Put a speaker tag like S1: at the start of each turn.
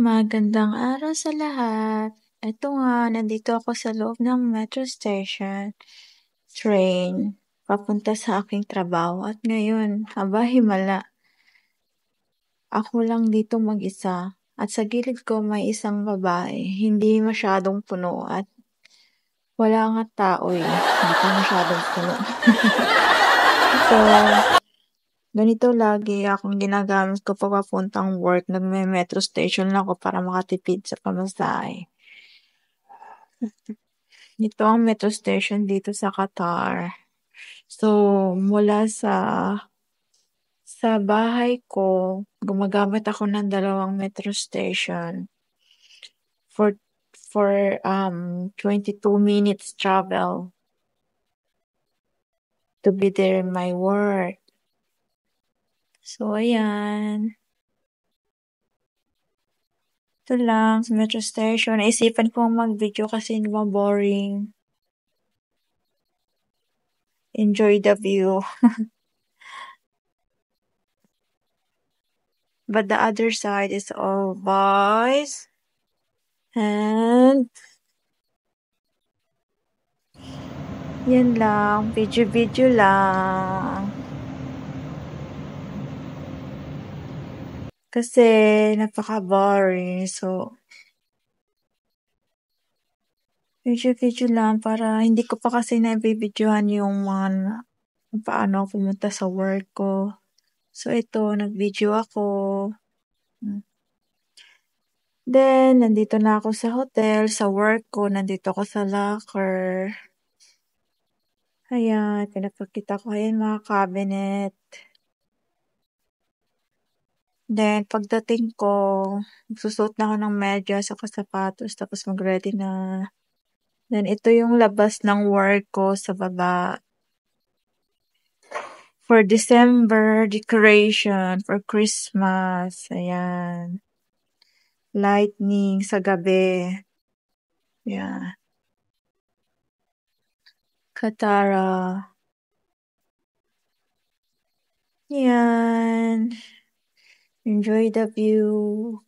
S1: Magandang araw sa lahat. Eto nga, nandito ako sa loob ng metro station, train, papunta sa aking trabaho at ngayon, aba himala. Ako lang dito mag-isa at sa gilid ko may isang babae, hindi masyadong puno at wala nga tao eh, hindi masyadong puno. so, ganito lagi akong ginagamit ko papuntang work, nagme-metro station ako para makatipid sa pamasahe. Ito ang metro station dito sa Qatar. So, mula sa sa bahay ko, gumagamit ako ng dalawang metro station for for um 22 minutes travel to be there in my work. So, ayan. Ito lang sa metro station. Naisipan kong mag-video kasi hindi ba boring. Enjoy the view. But the other side is all boys. And yan lang, video-video lang. Kasi napaka-boring. So, video-video lang para hindi ko pa kasi nabibidyohan yung mga kung paano ako pumunta sa work ko. So, ito, nag-video ako. Then, nandito na ako sa hotel, sa work ko, nandito ako sa locker. Ayan, pinapakita ko ayan mga cabinet. Then, pagdating ko, susuot na ako ng medyas saka sapatos, tapos mag-ready na. Then, ito yung labas ng work ko sa baba. For December decoration, for Christmas, ayan. Lightning sa gabi. Yeah. Katara. Yan. Enjoy the view.